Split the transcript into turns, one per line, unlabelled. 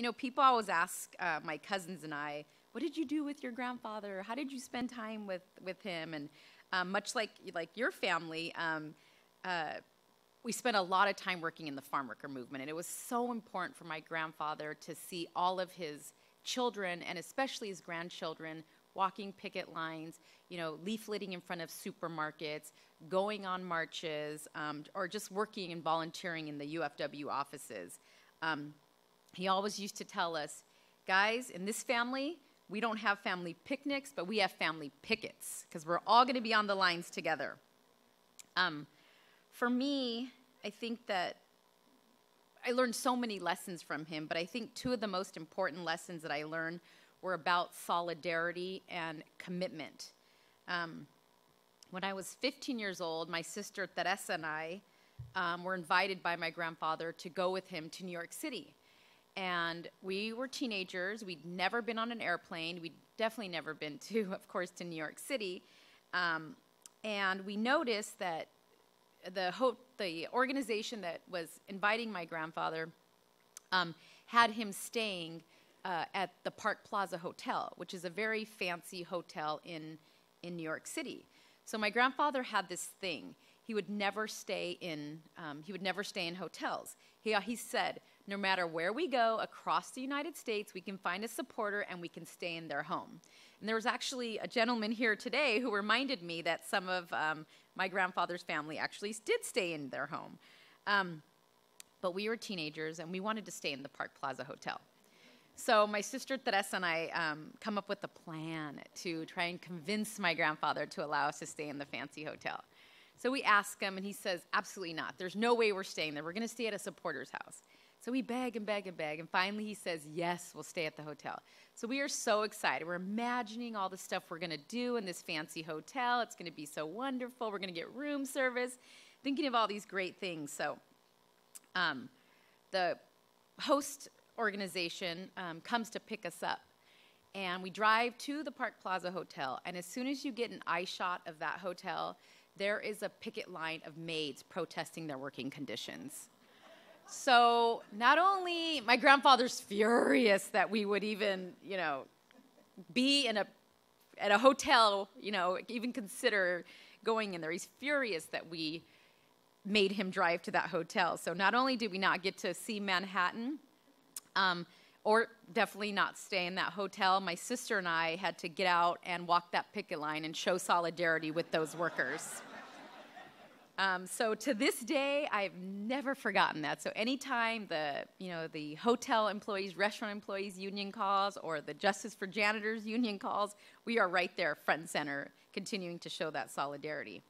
you know, people always ask uh, my cousins and I, what did you do with your grandfather? How did you spend time with, with him? And um, much like, like your family, um, uh, we spent a lot of time working in the farm worker movement. And it was so important for my grandfather to see all of his children and especially his grandchildren walking picket lines, you know, leafleting in front of supermarkets, going on marches, um, or just working and volunteering in the UFW offices. Um, he always used to tell us, guys, in this family, we don't have family picnics, but we have family pickets because we're all going to be on the lines together. Um, for me, I think that I learned so many lessons from him, but I think two of the most important lessons that I learned were about solidarity and commitment. Um, when I was 15 years old, my sister Teresa and I um, were invited by my grandfather to go with him to New York City. And we were teenagers. We'd never been on an airplane. We'd definitely never been to, of course, to New York City. Um, and we noticed that the, ho- the organization that was inviting my grandfather um, had him staying uh, at the Park Plaza Hotel, which is a very fancy hotel in, in New York City. So my grandfather had this thing. He would never stay in, um, he would never stay in hotels. He, he said, no matter where we go across the United States, we can find a supporter and we can stay in their home. And there was actually a gentleman here today who reminded me that some of um, my grandfather's family actually did stay in their home. Um, but we were teenagers and we wanted to stay in the Park Plaza Hotel. So my sister Teresa and I um, come up with a plan to try and convince my grandfather to allow us to stay in the fancy hotel. So we ask him, and he says, absolutely not. There's no way we're staying there. We're going to stay at a supporter's house. So we beg and beg and beg, and finally he says, yes, we'll stay at the hotel. So we are so excited. We're imagining all the stuff we're going to do in this fancy hotel. It's going to be so wonderful. We're going to get room service, thinking of all these great things. So um, the host organization um, comes to pick us up. And we drive to the Park Plaza Hotel. And as soon as you get an eye shot of that hotel, there is a picket line of maids protesting their working conditions. So not only my grandfather's furious that we would even, you know, be in a at a hotel, you know, even consider going in there. He's furious that we made him drive to that hotel. So not only did we not get to see Manhattan, um, or definitely not stay in that hotel. My sister and I had to get out and walk that picket line and show solidarity with those workers. Um, so to this day, I've never forgotten that. So anytime the you know the hotel employees, restaurant employees union calls, or the Justice for Janitors union calls, we are right there, front and center, continuing to show that solidarity.